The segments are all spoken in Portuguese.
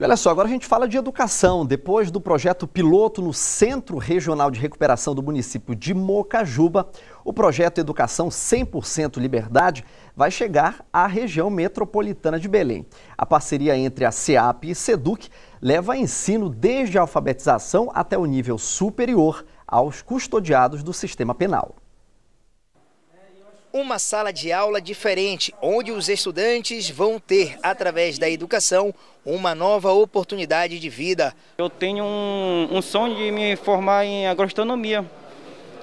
Olha só, agora a gente fala de educação. Depois do projeto piloto no Centro Regional de Recuperação do município de Mocajuba, o projeto Educação 100% Liberdade vai chegar à região metropolitana de Belém. A parceria entre a SEAP e SEDUC leva ensino desde a alfabetização até o nível superior aos custodiados do sistema penal. Uma sala de aula diferente, onde os estudantes vão ter, através da educação, uma nova oportunidade de vida. Eu tenho um, um sonho de me formar em agroastronomia,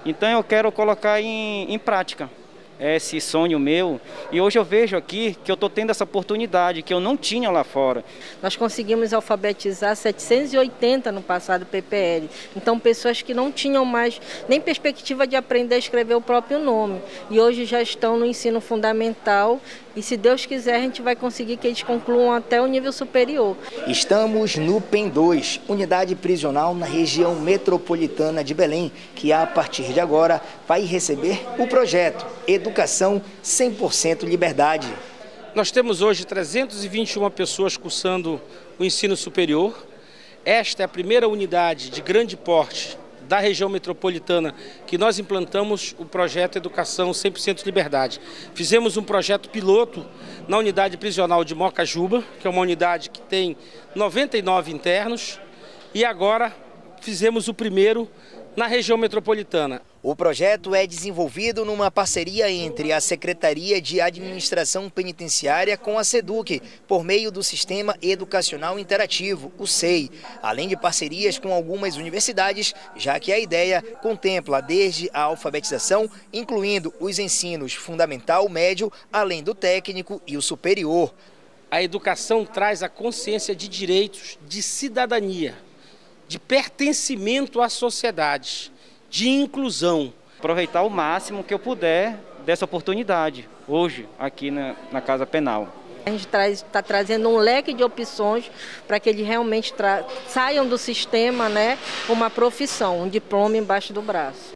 então eu quero colocar em, em prática esse sonho meu. E hoje eu vejo aqui que eu estou tendo essa oportunidade que eu não tinha lá fora. Nós conseguimos alfabetizar 780 no passado PPL. Então, pessoas que não tinham mais nem perspectiva de aprender a escrever o próprio nome. E hoje já estão no ensino fundamental. E se Deus quiser, a gente vai conseguir que eles concluam até o nível superior. Estamos no PEN 2, unidade prisional na região metropolitana de Belém, que a partir de agora vai receber o projeto Educação 100% Liberdade. Nós temos hoje 321 pessoas cursando o ensino superior. Esta é a primeira unidade de grande porte da região metropolitana que nós implantamos o projeto Educação 100% Liberdade. Fizemos um projeto piloto na unidade prisional de Mocajuba, que é uma unidade que tem 99 internos, e agora fizemos o primeiro na região metropolitana. O projeto é desenvolvido numa parceria entre a Secretaria de Administração Penitenciária com a SEDUC, por meio do Sistema Educacional Interativo, o SEI, além de parcerias com algumas universidades, já que a ideia contempla desde a alfabetização, incluindo os ensinos fundamental, médio, além do técnico e o superior. A educação traz a consciência de direitos, de cidadania, de pertencimento à sociedade de inclusão. Aproveitar o máximo que eu puder dessa oportunidade, hoje, aqui na, na Casa Penal. A gente está trazendo um leque de opções para que eles realmente saiam do sistema né, com uma profissão, um diploma embaixo do braço.